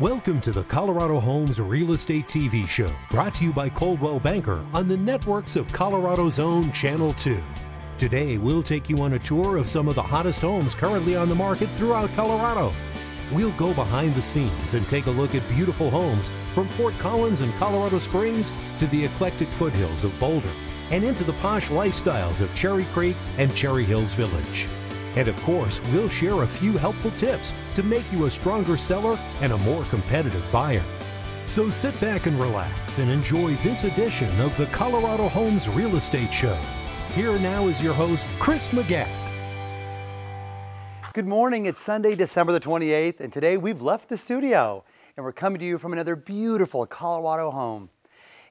Welcome to the Colorado Homes Real Estate TV show, brought to you by Coldwell Banker on the networks of Colorado's own Channel 2. Today, we'll take you on a tour of some of the hottest homes currently on the market throughout Colorado. We'll go behind the scenes and take a look at beautiful homes from Fort Collins and Colorado Springs to the eclectic foothills of Boulder and into the posh lifestyles of Cherry Creek and Cherry Hills Village. And of course, we'll share a few helpful tips to make you a stronger seller and a more competitive buyer. So sit back and relax and enjoy this edition of the Colorado Homes Real Estate Show. Here now is your host, Chris McGatt. Good morning. It's Sunday, December the 28th, and today we've left the studio and we're coming to you from another beautiful Colorado home.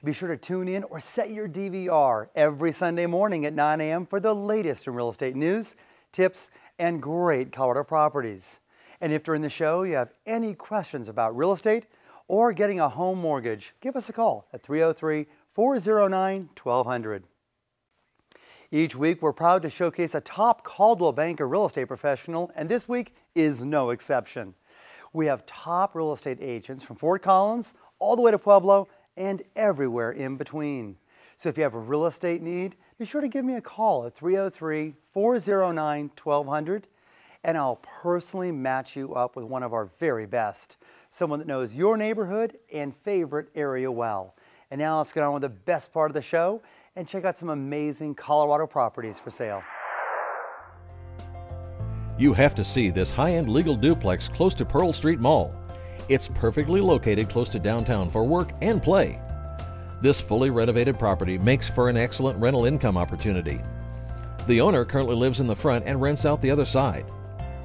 Be sure to tune in or set your DVR every Sunday morning at 9 a.m. for the latest in real estate news tips, and great Colorado properties. And if during the show you have any questions about real estate or getting a home mortgage, give us a call at 303 409 1200. Each week, we're proud to showcase a top Coldwell Banker real estate professional, and this week is no exception. We have top real estate agents from Fort Collins all the way to Pueblo and everywhere in between. So if you have a real estate need, be sure to give me a call at 303 409 1200 and I'll personally match you up with one of our very best, someone that knows your neighborhood and favorite area well. And now let's get on with the best part of the show and check out some amazing Colorado properties for sale. You have to see this high-end legal duplex close to Pearl Street Mall. It's perfectly located close to downtown for work and play. This fully renovated property makes for an excellent rental income opportunity. The owner currently lives in the front and rents out the other side.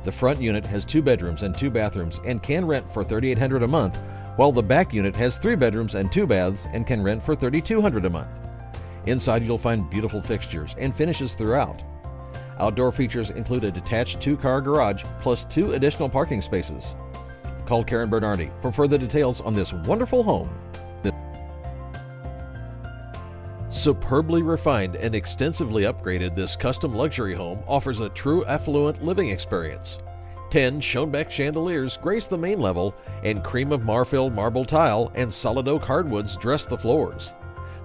The front unit has two bedrooms and two bathrooms and can rent for $3,800 a month, while the back unit has three bedrooms and two baths and can rent for $3,200 a month. Inside you'll find beautiful fixtures and finishes throughout. Outdoor features include a detached two-car garage plus two additional parking spaces. Call Karen Bernardi for further details on this wonderful home. Superbly refined and extensively upgraded, this custom luxury home offers a true affluent living experience. 10 Schonbek chandeliers grace the main level, and cream of Marfil marble tile and solid oak hardwoods dress the floors.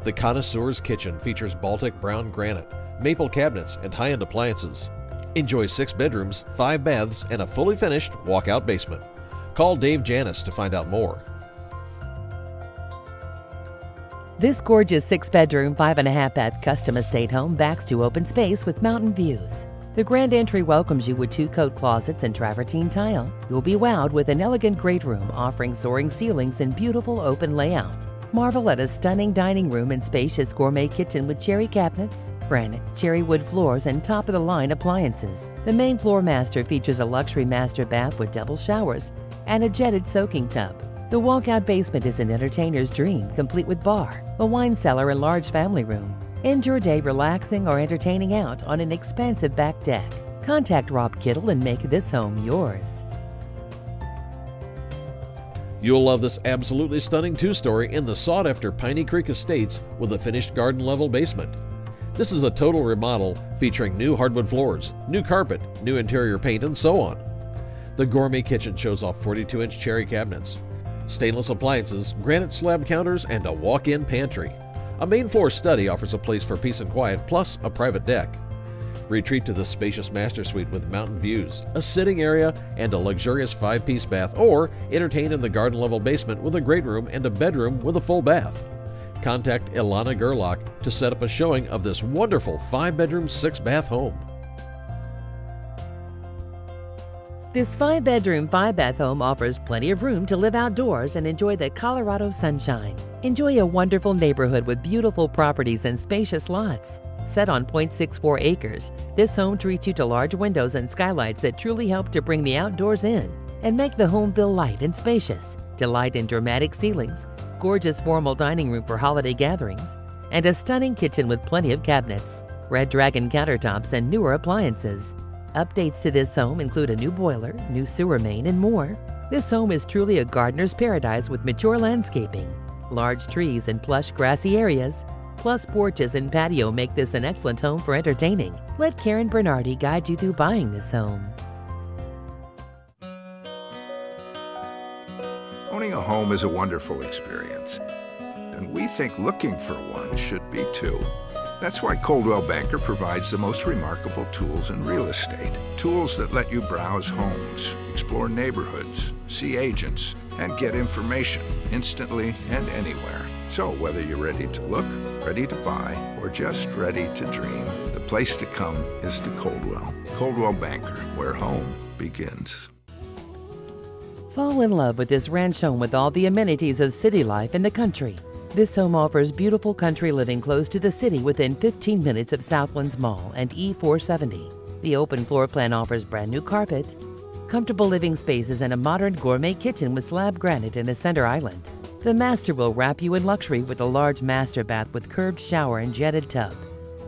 The connoisseur's kitchen features Baltic brown granite, maple cabinets, and high-end appliances. Enjoy six bedrooms, five baths, and a fully finished walkout basement. Call Dave Janis to find out more. This gorgeous six bedroom, five and a half bath custom estate home backs to open space with mountain views. The grand entry welcomes you with two coat closets and travertine tile. You'll be wowed with an elegant great room offering soaring ceilings and beautiful open layout. Marvel at a stunning dining room and spacious gourmet kitchen with cherry cabinets, granite, cherry wood floors, and top of the line appliances. The main floor master features a luxury master bath with double showers and a jetted soaking tub. The walkout basement is an entertainer's dream, complete with bar, a wine cellar, and large family room. End your day relaxing or entertaining out on an expansive back deck. Contact Rob Kittle and make this home yours. You'll love this absolutely stunning two-story in the sought-after Piney Creek Estates with a finished garden-level basement. This is a total remodel featuring new hardwood floors, new carpet, new interior paint, and so on. The gourmet kitchen shows off 42-inch cherry cabinets, stainless appliances, granite slab counters, and a walk-in pantry. A main floor study offers a place for peace and quiet, plus a private deck. Retreat to the spacious master suite with mountain views, a sitting area, and a luxurious five-piece bath, or entertain in the garden-level basement with a great room and a bedroom with a full bath. Contact Ilana Gerlach to set up a showing of this wonderful five-bedroom, six-bath home. This five bedroom, five bath home offers plenty of room to live outdoors and enjoy the Colorado sunshine. Enjoy a wonderful neighborhood with beautiful properties and spacious lots. Set on 0.64 acres, this home treats you to large windows and skylights that truly help to bring the outdoors in and make the home feel light and spacious. Delight in dramatic ceilings, gorgeous formal dining room for holiday gatherings, and a stunning kitchen with plenty of cabinets, red dragon countertops, and newer appliances. Updates to this home include a new boiler, new sewer main, and more. This home is truly a gardener's paradise with mature landscaping. Large trees and plush grassy areas, plus porches and patio make this an excellent home for entertaining. Let Karen Bernardi guide you through buying this home. Owning a home is a wonderful experience, and we think looking for one should be too. That's why Coldwell Banker provides the most remarkable tools in real estate. Tools that let you browse homes, explore neighborhoods, see agents, and get information instantly and anywhere. So whether you're ready to look, ready to buy, or just ready to dream, the place to come is to Coldwell. Coldwell Banker, where home begins. Fall in love with this ranch home with all the amenities of city life in the country. This home offers beautiful country living close to the city within 15 minutes of Southlands Mall and E470. The open floor plan offers brand new carpet, comfortable living spaces, and a modern gourmet kitchen with slab granite in the center island. The master will wrap you in luxury with a large master bath with curved shower and jetted tub,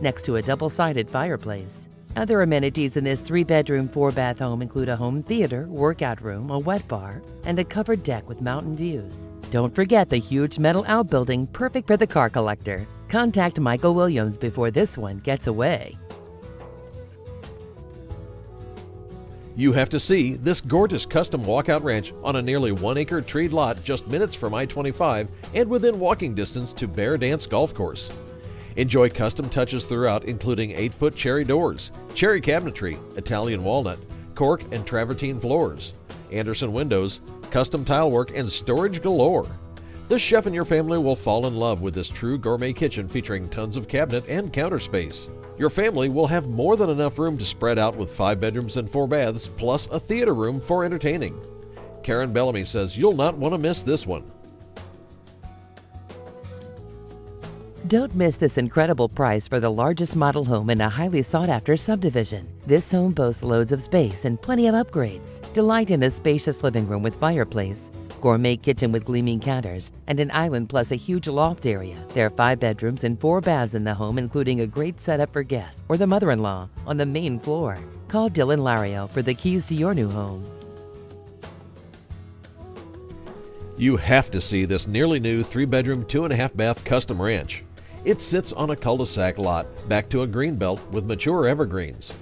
next to a double sided fireplace. Other amenities in this three bedroom, four bath home include a home theater, workout room, a wet bar, and a covered deck with mountain views. Don't forget the huge metal outbuilding perfect for the car collector. Contact Michael Williams before this one gets away. You have to see this gorgeous custom walkout ranch on a nearly one acre treed lot just minutes from I 25 and within walking distance to Bear Dance Golf Course. Enjoy custom touches throughout, including 8 foot cherry doors, cherry cabinetry, Italian walnut, cork and travertine floors, Andersen windows, custom tile work, and storage galore. The chef and your family will fall in love with this true gourmet kitchen featuring tons of cabinet and counter space. Your family will have more than enough room to spread out with five bedrooms and four baths, plus a theater room for entertaining. Karen Bellamy says you'll not want to miss this one. Don't miss this incredible price for the largest model home in a highly sought after subdivision. This home boasts loads of space and plenty of upgrades. Delight in a spacious living room with fireplace, gourmet kitchen with gleaming counters, and an island plus a huge loft area. There are five bedrooms and four baths in the home, including a great setup for guests or the mother in law on the main floor. Call Dylan Lario for the keys to your new home. You have to see this nearly new three bedroom, two and a half bath custom ranch. It sits on a cul-de-sac lot back to a green belt with mature evergreens.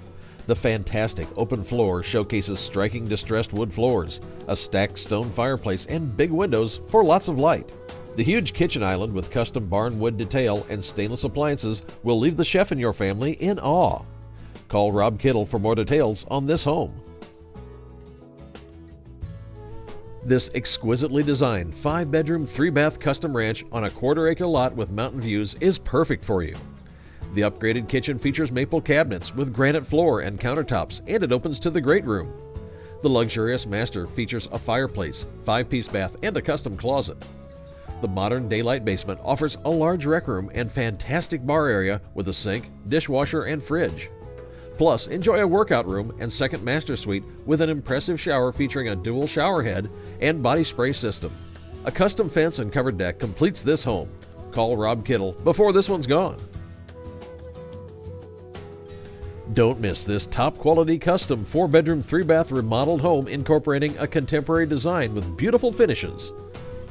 The fantastic open floor showcases striking distressed wood floors, a stacked stone fireplace, and big windows for lots of light. The huge kitchen island with custom barn wood detail and stainless appliances will leave the chef and your family in awe. Call Rob Kittle for more details on this home. This exquisitely designed 5 bedroom, 3 bath custom ranch on a quarter acre lot with mountain views is perfect for you. The upgraded kitchen features maple cabinets with granite floor and countertops, and it opens to the great room. The luxurious master features a fireplace, 5 piece bath, and a custom closet. The modern daylight basement offers a large rec room and fantastic bar area with a sink, dishwasher, and fridge. Plus, enjoy a workout room and second master suite with an impressive shower featuring a dual shower head and body spray system. A custom fence and covered deck completes this home. Call Rob Kittle before this one's gone. Don't miss this top quality custom 4 bedroom 3 bath remodeled home incorporating a contemporary design with beautiful finishes.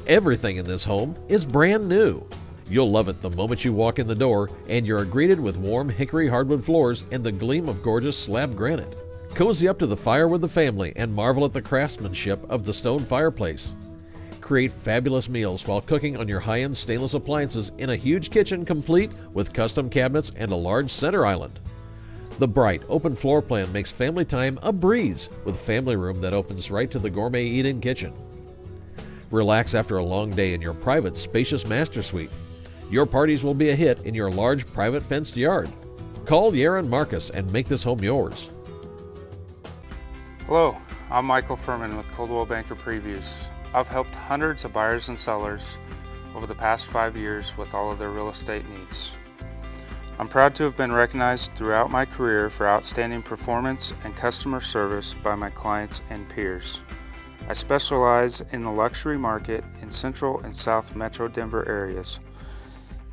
Everything in this home is brand new. You'll love it the moment you walk in the door and you're greeted with warm hickory hardwood floors and the gleam of gorgeous slab granite. Cozy up to the fire with the family and marvel at the craftsmanship of the stone fireplace. Create fabulous meals while cooking on your high-end stainless appliances in a huge kitchen complete with custom cabinets and a large center island. The bright, open floor plan makes family time a breeze with family room that opens right to the gourmet eat-in kitchen. Relax after a long day in your private, spacious master suite. Your parties will be a hit in your large, private fenced yard. Call Yaron Marcus and make this home yours. Hello, I'm Michael Furman with Coldwell Banker Previews. I've helped hundreds of buyers and sellers over the past five years with all of their real estate needs. I'm proud to have been recognized throughout my career for outstanding performance and customer service by my clients and peers. I specialize in the luxury market in central and south metro Denver areas.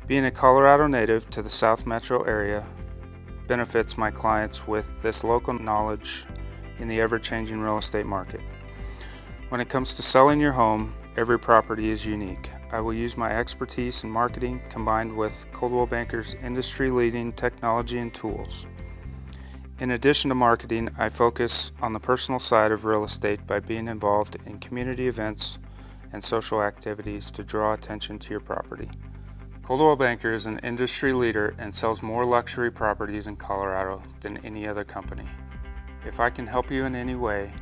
Being a Colorado native to the south metro area benefits my clients with this local knowledge in the ever-changing real estate market. When it comes to selling your home, every property is unique. I will use my expertise in marketing combined with Coldwell Banker's industry-leading technology and tools. In addition to marketing, I focus on the personal side of real estate by being involved in community events and social activities to draw attention to your property. Coldwell Banker is an industry leader and sells more luxury properties in Colorado than any other company. If I can help you in any way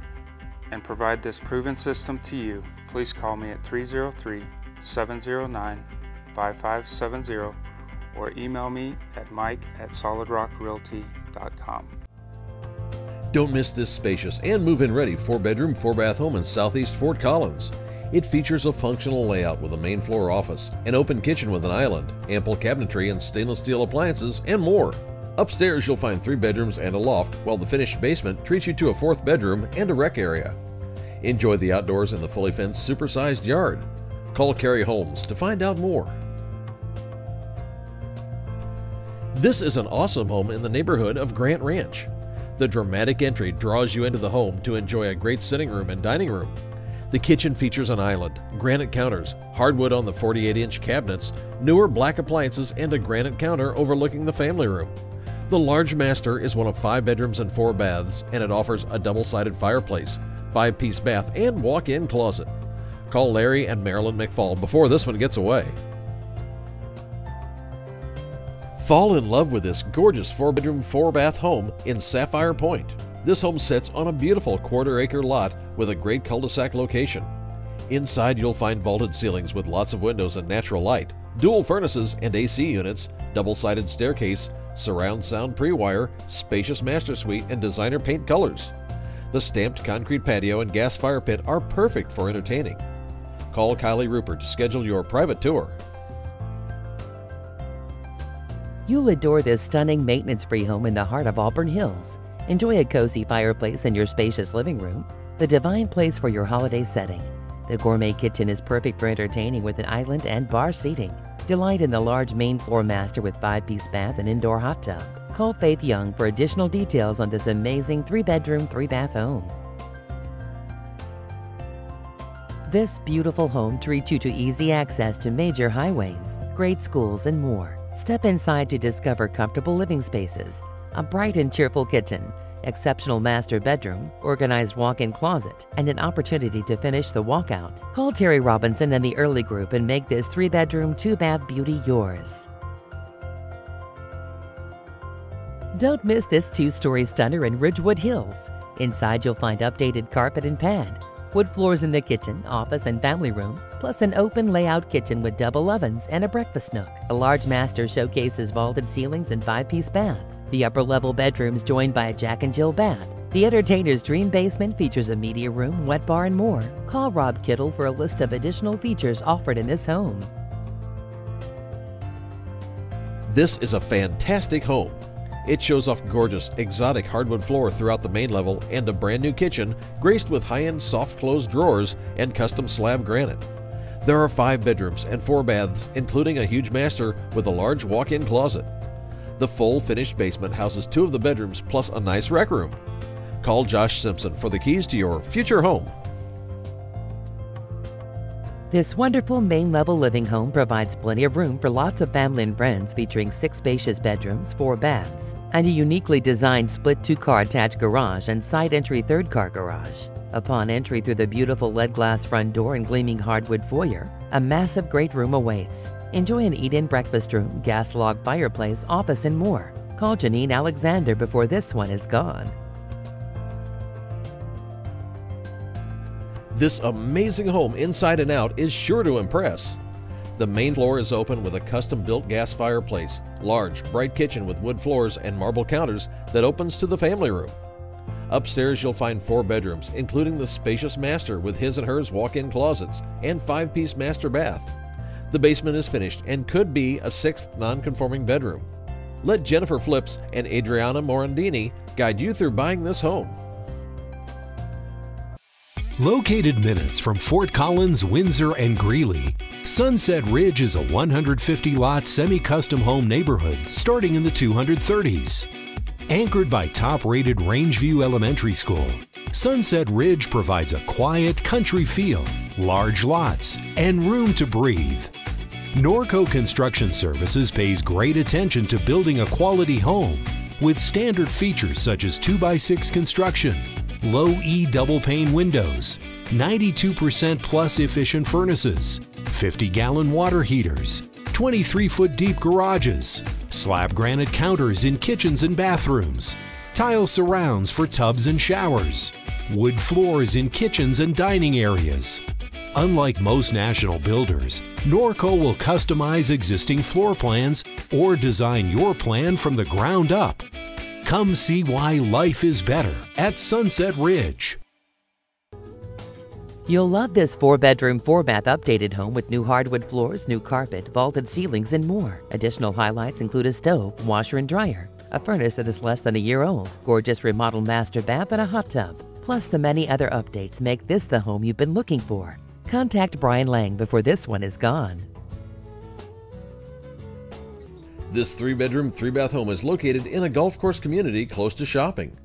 and provide this proven system to you, please call me at 303 709 5570 or email me at mike at solidrockrealty.com. Don't miss this spacious and move in ready four bedroom, four bath home in southeast Fort Collins. It features a functional layout with a main floor office, an open kitchen with an island, ample cabinetry and stainless steel appliances, and more. Upstairs, you'll find three bedrooms and a loft, while the finished basement treats you to a fourth bedroom and a rec area. Enjoy the outdoors in the fully fenced, supersized yard. Call Carrie Holmes to find out more. This is an awesome home in the neighborhood of Grant Ranch. The dramatic entry draws you into the home to enjoy a great sitting room and dining room. The kitchen features an island, granite counters, hardwood on the 48 inch cabinets, newer black appliances, and a granite counter overlooking the family room. The large master is one of five bedrooms and four baths, and it offers a double sided fireplace, five piece bath, and walk in closet. Call Larry and Marilyn McFall before this one gets away. Fall in love with this gorgeous four bedroom, four bath home in Sapphire Point. This home sits on a beautiful quarter acre lot with a great cul de sac location. Inside, you'll find vaulted ceilings with lots of windows and natural light, dual furnaces and AC units, double sided staircase, surround sound pre wire, spacious master suite, and designer paint colors. The stamped concrete patio and gas fire pit are perfect for entertaining. Call Kylie Rupert to schedule your private tour. You'll adore this stunning maintenance free home in the heart of Auburn Hills. Enjoy a cozy fireplace in your spacious living room, the divine place for your holiday setting. The gourmet kitchen is perfect for entertaining with an island and bar seating. Delight in the large main floor master with five piece bath and indoor hot tub. Call Faith Young for additional details on this amazing three bedroom, three bath home. This beautiful home treats you to easy access to major highways, great schools, and more. Step inside to discover comfortable living spaces, a bright and cheerful kitchen, exceptional master bedroom, organized walk-in closet, and an opportunity to finish the walkout. Call Terry Robinson and the Early Group and make this three-bedroom, two-bath beauty yours. Don't miss this two-story stunner in Ridgewood Hills. Inside you'll find updated carpet and pad, wood floors in the kitchen, office, and family room, plus an open layout kitchen with double ovens and a breakfast nook. A large master showcases vaulted ceilings and five-piece bath. The upper level bedrooms joined by a Jack and Jill bath. The entertainer's dream basement features a media room, wet bar, and more. Call Rob Kittle for a list of additional features offered in this home. This is a fantastic home. It shows off gorgeous, exotic hardwood floor throughout the main level and a brand new kitchen graced with high-end soft close drawers and custom slab granite. There are five bedrooms and four baths, including a huge master with a large walk-in closet. The full finished basement houses two of the bedrooms plus a nice rec room. Call Josh Simpson for the keys to your future home. This wonderful main level living home provides plenty of room for lots of family and friends featuring six spacious bedrooms, four baths, and a uniquely designed split two car attached garage and side entry third car garage. Upon entry through the beautiful lead glass front door and gleaming hardwood foyer, a massive great room awaits. Enjoy an eat in breakfast room, gas log fireplace, office, and more. Call Janine Alexander before this one is gone. This amazing home inside and out is sure to impress. The main floor is open with a custom built gas fireplace, large, bright kitchen with wood floors and marble counters that opens to the family room. Upstairs, you'll find four bedrooms, including the spacious master with his and hers walk in closets and five piece master bath. The basement is finished and could be a sixth non conforming bedroom. Let Jennifer Flips and Adriana Morandini guide you through buying this home. Located minutes from Fort Collins, Windsor, and Greeley, Sunset Ridge is a 150 lot semi custom home neighborhood starting in the 230s. Anchored by top rated Rangeview Elementary School, Sunset Ridge provides a quiet country feel, large lots, and room to breathe. Norco Construction Services pays great attention to building a quality home with standard features such as 2x6 construction, low E double pane windows, 92% plus efficient furnaces, 50 gallon water heaters, 23 foot deep garages, slab granite counters in kitchens and bathrooms, tile surrounds for tubs and showers, wood floors in kitchens and dining areas. Unlike most national builders, Norco will customize existing floor plans or design your plan from the ground up. Come see why life is better at Sunset Ridge. You'll love this four bedroom, four bath updated home with new hardwood floors, new carpet, vaulted ceilings, and more. Additional highlights include a stove, washer and dryer, a furnace that is less than a year old, gorgeous remodeled master bath, and a hot tub. Plus, the many other updates make this the home you've been looking for. Contact Brian Lang before this one is gone. This three bedroom, three bath home is located in a golf course community close to shopping.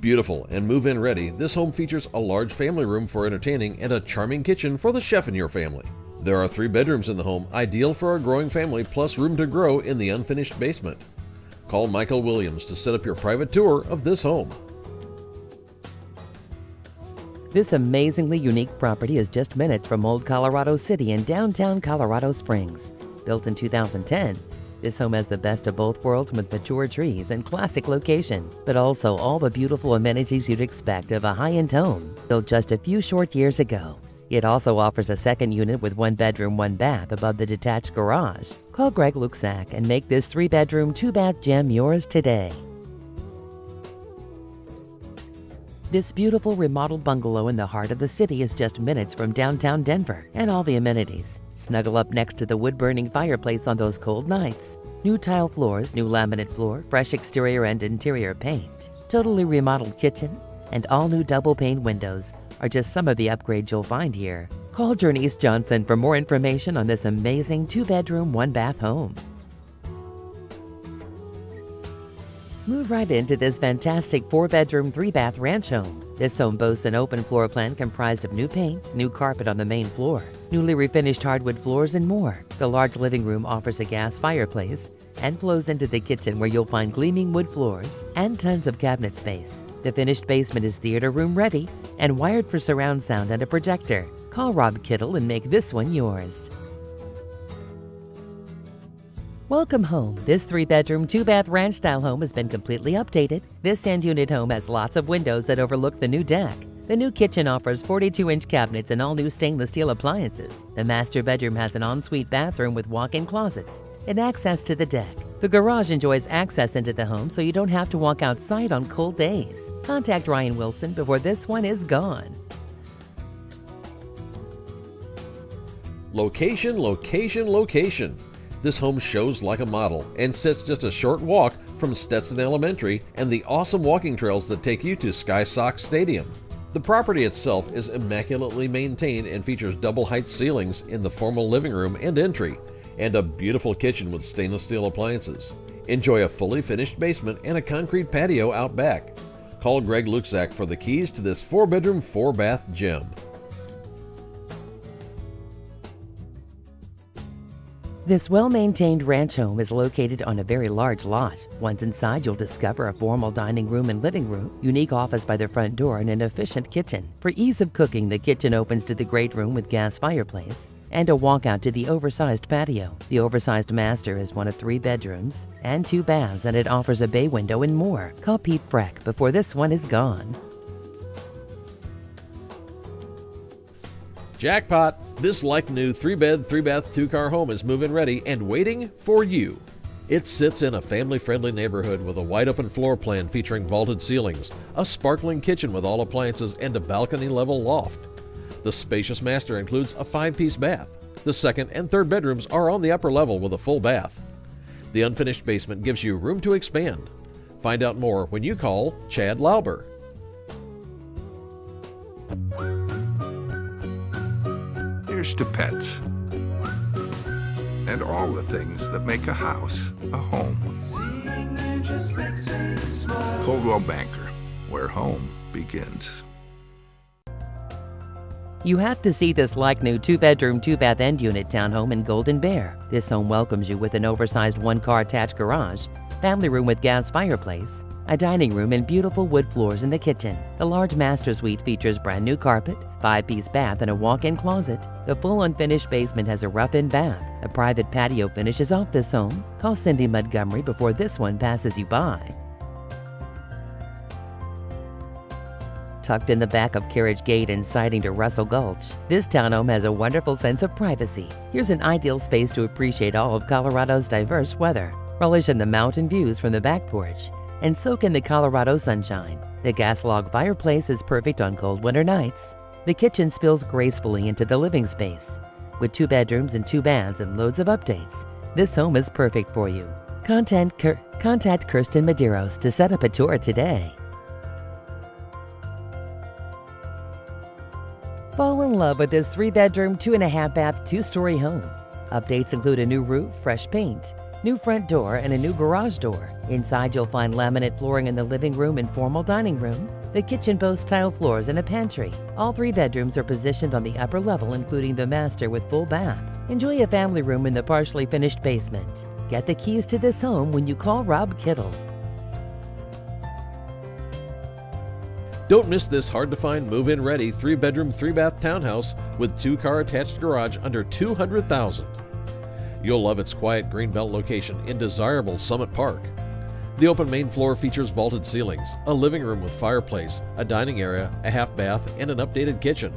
Beautiful and move in ready, this home features a large family room for entertaining and a charming kitchen for the chef in your family. There are three bedrooms in the home, ideal for a growing family, plus room to grow in the unfinished basement. Call Michael Williams to set up your private tour of this home. This amazingly unique property is just minutes from Old Colorado City in downtown Colorado Springs. Built in 2010, this home has the best of both worlds with mature trees and classic location, but also all the beautiful amenities you'd expect of a high-end home built just a few short years ago. It also offers a second unit with one bedroom, one bath above the detached garage. Call Greg Luxak and make this three bedroom, two bath gem yours today. This beautiful remodeled bungalow in the heart of the city is just minutes from downtown Denver and all the amenities. Snuggle up next to the wood burning fireplace on those cold nights. New tile floors, new laminate floor, fresh exterior and interior paint, totally remodeled kitchen, and all new double pane windows are just some of the upgrades you'll find here. Call Jernese Johnson for more information on this amazing two bedroom, one bath home. Move right into this fantastic four bedroom, three bath ranch home. This home boasts an open floor plan comprised of new paint, new carpet on the main floor, newly refinished hardwood floors, and more. The large living room offers a gas fireplace and flows into the kitchen where you'll find gleaming wood floors and tons of cabinet space. The finished basement is theater room ready and wired for surround sound and a projector. Call Rob Kittle and make this one yours. Welcome home. This three bedroom, two bath ranch style home has been completely updated. This end unit home has lots of windows that overlook the new deck. The new kitchen offers 42 inch cabinets and all new stainless steel appliances. The master bedroom has an ensuite bathroom with walk in closets and access to the deck. The garage enjoys access into the home so you don't have to walk outside on cold days. Contact Ryan Wilson before this one is gone. Location, location, location. This home shows like a model and sits just a short walk from Stetson Elementary and the awesome walking trails that take you to Sky Sox Stadium. The property itself is immaculately maintained and features double height ceilings in the formal living room and entry, and a beautiful kitchen with stainless steel appliances. Enjoy a fully finished basement and a concrete patio out back. Call Greg Luxak for the keys to this four bedroom, four bath gem. This well maintained ranch home is located on a very large lot. Once inside, you'll discover a formal dining room and living room, unique office by the front door, and an efficient kitchen. For ease of cooking, the kitchen opens to the great room with gas fireplace and a walkout to the oversized patio. The oversized master is one of three bedrooms and two baths, and it offers a bay window and more. Call Pete Freck before this one is gone. Jackpot! This like new 3 bed, 3 bath, 2 car home is move in ready and waiting for you. It sits in a family friendly neighborhood with a wide open floor plan featuring vaulted ceilings, a sparkling kitchen with all appliances, and a balcony level loft. The spacious master includes a five piece bath. The second and third bedrooms are on the upper level with a full bath. The unfinished basement gives you room to expand. Find out more when you call Chad Lauber. To pets and all the things that make a house a home. Coldwell Banker, where home begins. You have to see this like new two bedroom, two bath end unit townhome in Golden Bear. This home welcomes you with an oversized one car attached garage, family room with gas fireplace, a dining room, and beautiful wood floors in the kitchen. The large master suite features brand new carpet, five piece bath, and a walk in closet. The full unfinished basement has a rough in bath. A private patio finishes off this home. Call Cindy Montgomery before this one passes you by. tucked in the back of Carriage Gate and siding to Russell Gulch. This townhome has a wonderful sense of privacy. Here's an ideal space to appreciate all of Colorado's diverse weather. Relish in the mountain views from the back porch and soak in the Colorado sunshine. The gas log fireplace is perfect on cold winter nights. The kitchen spills gracefully into the living space. With two bedrooms and two baths and loads of updates, this home is perfect for you. Contact, contact Kirsten Medeiros to set up a tour today. Fall in love with this three bedroom, two and a half bath, two story home. Updates include a new roof, fresh paint, new front door, and a new garage door. Inside, you'll find laminate flooring in the living room and formal dining room. The kitchen boasts tile floors and a pantry. All three bedrooms are positioned on the upper level, including the master with full bath. Enjoy a family room in the partially finished basement. Get the keys to this home when you call Rob Kittle. Don't miss this hard to find move in ready 3 bedroom 3 bath townhouse with 2 car attached garage under 200,000. You'll love its quiet greenbelt location in desirable Summit Park. The open main floor features vaulted ceilings, a living room with fireplace, a dining area, a half bath, and an updated kitchen.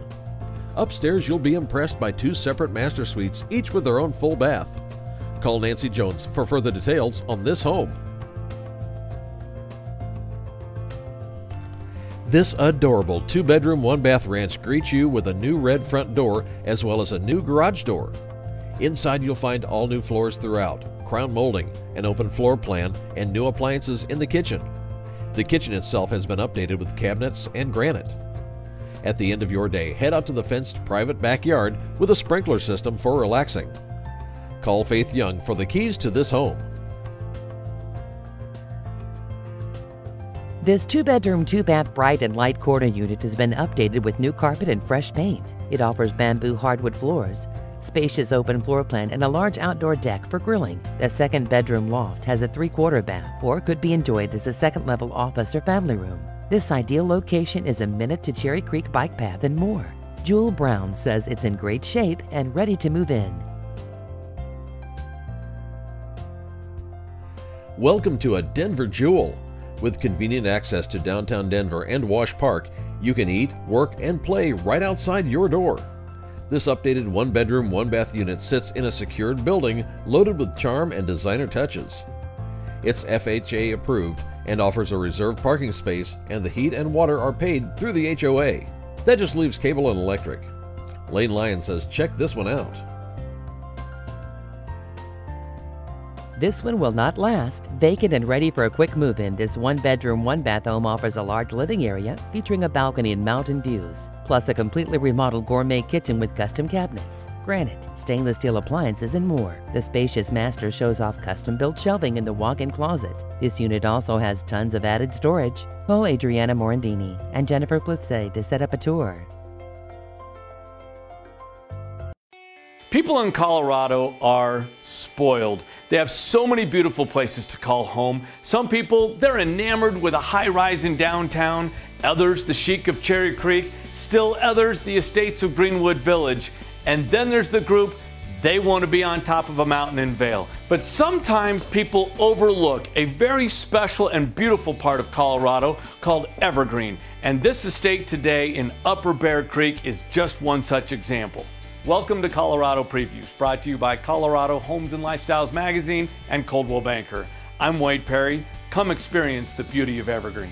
Upstairs, you'll be impressed by two separate master suites, each with their own full bath. Call Nancy Jones for further details on this home. This adorable two bedroom, one bath ranch greets you with a new red front door as well as a new garage door. Inside, you'll find all new floors throughout, crown molding, an open floor plan, and new appliances in the kitchen. The kitchen itself has been updated with cabinets and granite. At the end of your day, head out to the fenced private backyard with a sprinkler system for relaxing. Call Faith Young for the keys to this home. This two bedroom, two bath bright and light corner unit has been updated with new carpet and fresh paint. It offers bamboo hardwood floors, spacious open floor plan, and a large outdoor deck for grilling. The second bedroom loft has a three quarter bath or could be enjoyed as a second level office or family room. This ideal location is a minute to Cherry Creek bike path and more. Jewel Brown says it's in great shape and ready to move in. Welcome to a Denver Jewel. With convenient access to downtown Denver and Wash Park, you can eat, work, and play right outside your door. This updated one bedroom, one bath unit sits in a secured building loaded with charm and designer touches. It's FHA approved and offers a reserved parking space, and the heat and water are paid through the HOA. That just leaves cable and electric. Lane Lyon says check this one out. This one will not last. Vacant and ready for a quick move in, this one bedroom, one bath home offers a large living area featuring a balcony and mountain views, plus a completely remodeled gourmet kitchen with custom cabinets, granite, stainless steel appliances, and more. The spacious master shows off custom built shelving in the walk in closet. This unit also has tons of added storage. Call Adriana Morandini and Jennifer Plipse to set up a tour. People in Colorado are spoiled. They have so many beautiful places to call home. Some people, they're enamored with a high rise in downtown, others, the chic of Cherry Creek, still others, the estates of Greenwood Village. And then there's the group, they want to be on top of a mountain in Vail. But sometimes people overlook a very special and beautiful part of Colorado called Evergreen. And this estate today in Upper Bear Creek is just one such example. Welcome to Colorado Previews, brought to you by Colorado Homes and Lifestyles Magazine and Coldwell Banker. I'm Wade Perry. Come experience the beauty of Evergreen.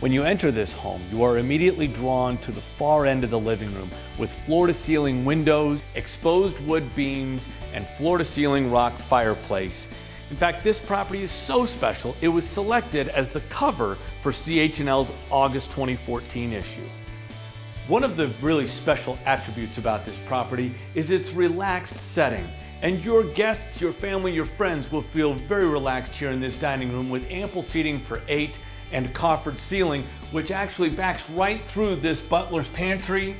When you enter this home, you are immediately drawn to the far end of the living room with floor to ceiling windows, exposed wood beams, and floor to ceiling rock fireplace. In fact, this property is so special, it was selected as the cover for CHNL's August 2014 issue. One of the really special attributes about this property is its relaxed setting. And your guests, your family, your friends will feel very relaxed here in this dining room with ample seating for eight and coffered ceiling, which actually backs right through this butler's pantry,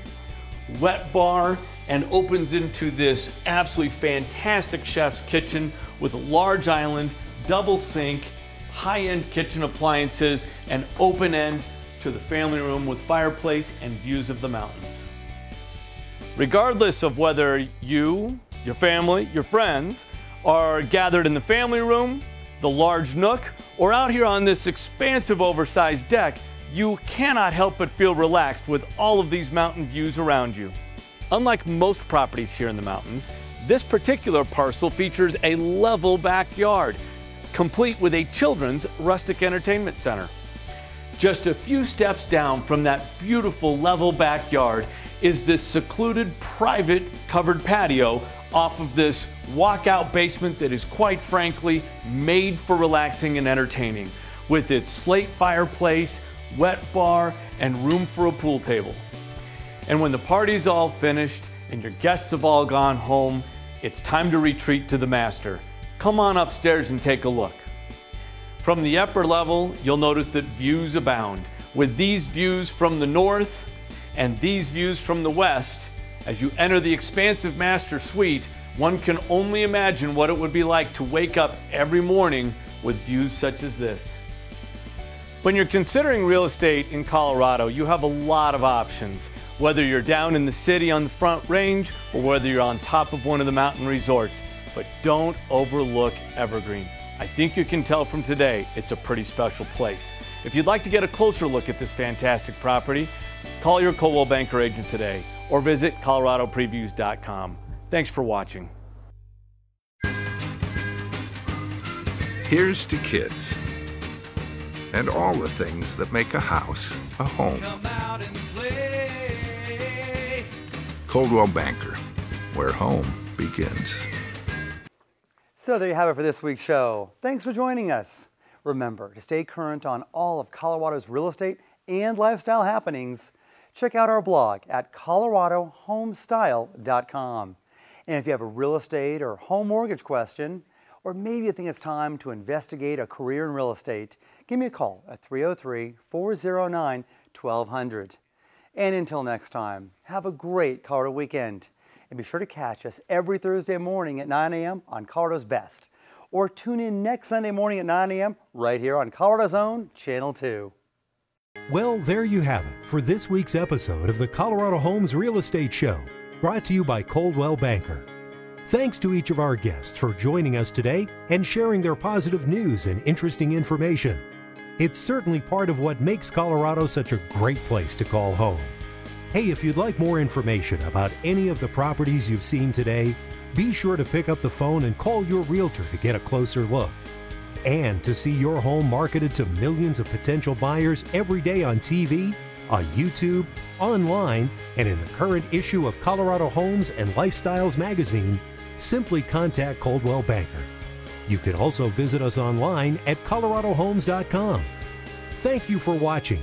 wet bar, and opens into this absolutely fantastic chef's kitchen with a large island, double sink, high-end kitchen appliances, and open end to the family room with fireplace and views of the mountains. Regardless of whether you, your family, your friends are gathered in the family room, the large nook, or out here on this expansive oversized deck, you cannot help but feel relaxed with all of these mountain views around you. Unlike most properties here in the mountains, this particular parcel features a level backyard, complete with a children's rustic entertainment center. Just a few steps down from that beautiful level backyard is this secluded private covered patio off of this walkout basement that is quite frankly made for relaxing and entertaining with its slate fireplace, wet bar, and room for a pool table. And when the party's all finished and your guests have all gone home, it's time to retreat to the master. Come on upstairs and take a look. From the upper level, you'll notice that views abound. With these views from the north and these views from the west, as you enter the expansive master suite, one can only imagine what it would be like to wake up every morning with views such as this. When you're considering real estate in Colorado, you have a lot of options whether you're down in the city on the front range or whether you're on top of one of the mountain resorts. But don't overlook Evergreen. I think you can tell from today it's a pretty special place. If you'd like to get a closer look at this fantastic property, call your Coldwell Banker agent today or visit coloradopreviews.com. Thanks for watching. Here's to kids and all the things that make a house a home. Coldwell Banker, where home begins. So there you have it for this week's show. Thanks for joining us. Remember to stay current on all of Colorado's real estate and lifestyle happenings. Check out our blog at coloradohomestyle.com. And if you have a real estate or home mortgage question, or maybe you think it's time to investigate a career in real estate, give me a call at 303 409 1200. And until next time, have a great Colorado weekend. And be sure to catch us every Thursday morning at 9 a.m. on Colorado's Best. Or tune in next Sunday morning at 9 a.m. right here on Colorado's Own Channel 2. Well, there you have it for this week's episode of the Colorado Homes Real Estate Show, brought to you by Coldwell Banker. Thanks to each of our guests for joining us today and sharing their positive news and interesting information. It's certainly part of what makes Colorado such a great place to call home. Hey, if you'd like more information about any of the properties you've seen today, be sure to pick up the phone and call your realtor to get a closer look. And to see your home marketed to millions of potential buyers every day on TV, on YouTube, online, and in the current issue of Colorado Homes and Lifestyles magazine, simply contact Coldwell Banker. You can also visit us online at coloradohomes.com. Thank you for watching